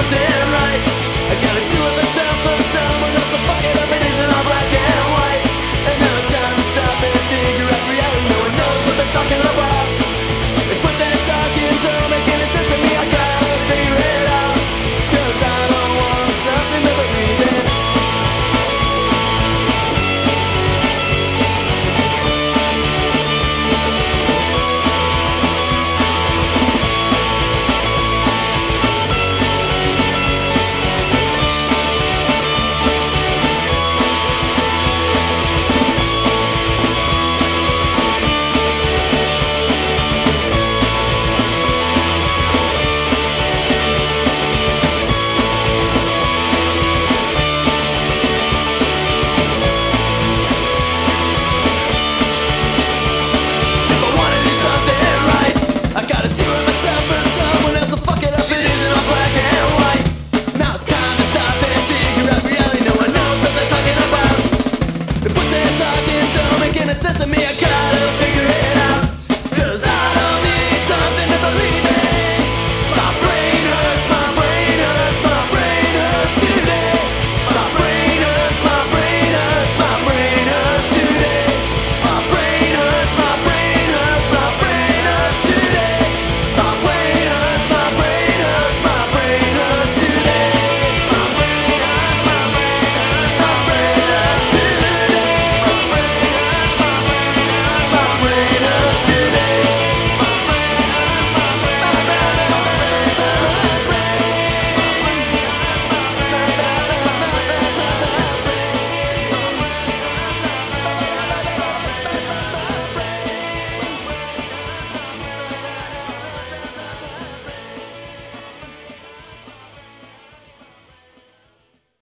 って